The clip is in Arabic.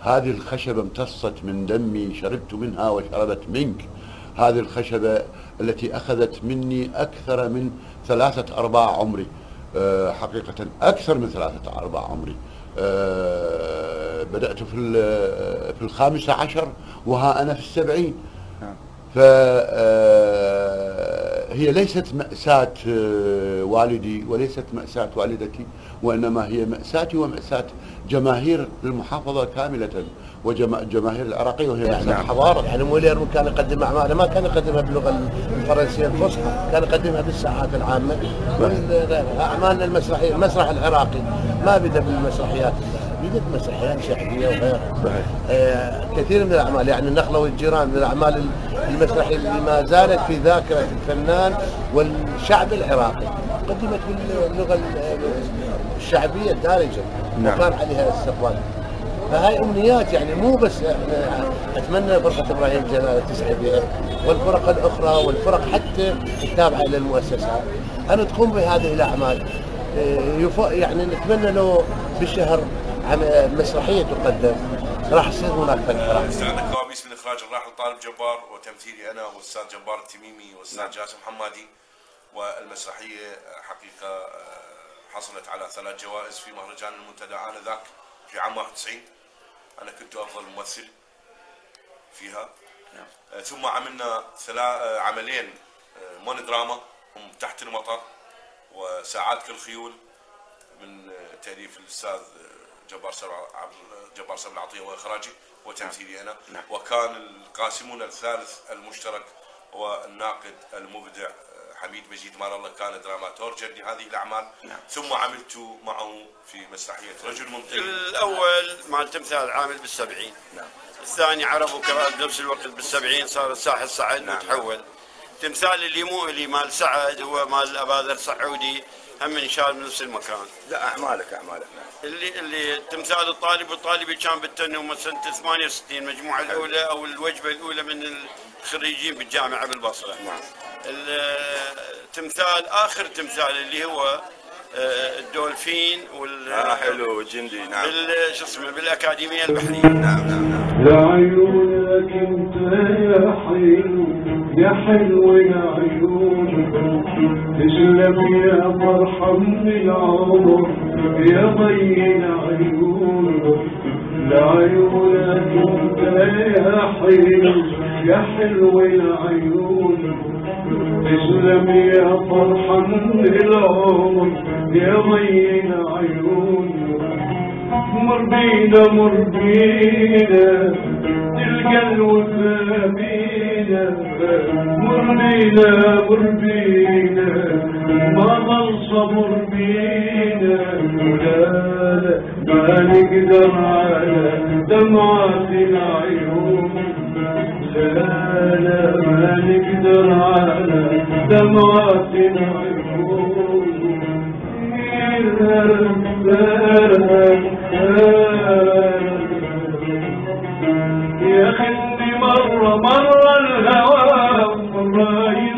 هذه الخشبة امتصت من دمي شربت منها وشربت منك. هذه الخشبة التي أخذت مني أكثر من ثلاثة أرباع عمري. آه، حقيقة أكثر من ثلاثة أرباع عمري. آه، بدأت في في الخامسة عشر وها أنا في السبعين. نعم. فهي ليست مأساة والدي وليست مأساة والدتي وإنما هي مأساتي ومأساة جماهير المحافظة كاملة وجماهير العراقية وهي يعني نعم. حضارة. يعني مولير كان يقدم أعماله ما كان يقدمها باللغة الفرنسية الفصحى كان يقدمها بالساعات العامة أعمالنا المسرحية المسرح العراقي ما بدأ بالمسرحيات. بدأت مسرحيات شعبية وغيرها آه كثير من الأعمال يعني النخلة والجيران من الأعمال المسرحية اللي ما زالت في ذاكرة الفنان والشعب العراقي. قدمت باللغة الشعبية الدارجة. نعم. وكان عليها استقبال فهاي أمنيات يعني مو بس إحنا أتمنى فرقة إبراهيم جلال تسعى بها والفرق الأخرى والفرق حتى التابعة إلى المؤسسات ان تقوم بهذه الأعمال. إيه، يعني نتمنى لو بالشهر مسرحية تقدم. راح يصير هناك فن استعنا كوابيس من إخراج الراحل طالب جبار وتمثيلي أنا والأستاذ جبار التميمي والأستاذ نعم. جاسم حمادي. والمسرحية حقيقة آه، حصلت على ثلاث جوائز في مهرجان المنتدى آنذاك في عام 91 أنا كنت أفضل ممثل فيها. نعم. آه، ثم عملنا ثلاث آه، عملين مونودراما. هم تحت المطر. وساعات كالخيول. من تأليف الأستاذ جبار سبع جبار سبع العطية وإخراجي وتمثيلي نعم. أنا نعم. وكان القاسمون الثالث المشترك هو الناقد المبدع حميد مجيد مال الله كان دراماتورجا لهذه الأعمال نعم. ثم عملت معه في مسرحية رجل ممتاز الأول مال تمثال عامل بالسبعين نعم. الثاني عرب وكراد بنفس الوقت بالسبعين صار الساحل سعد نعم. وتحول تمثال اللي مو اللي مال سعد هو مال أباذر سعودي هم انشال من نفس المكان. لا أعمالك أعمالك. نعم. اللي اللي تمثال الطالب والطالب كان بالتنميه سنة 68 المجموعه الأولى أو الوجبة الأولى من الخريجين بالجامعة بالبصرة. نعم. التمثال آخر تمثال اللي هو آه، الدولفين وال آه حلو جندي نعم. شو اسمه بالأكاديمية البحرية. نعم نعم نعم. انت يا حلو يا حلو يا عيون. تسلم يا مرحم العمر يا ضينا عيون. لعيونك انت يا حلو يا حلو العيون تسلم يا فرحا العمر يا مين عيون. مر بينا مر بينا تلقى الوفا بينا مر بينا مر بينا ما ظل صبر بينا لا ما نقدر على دمعات العيون. لا لا ما نقدر على دمعات يا خلي مرة مرة الهوى مرة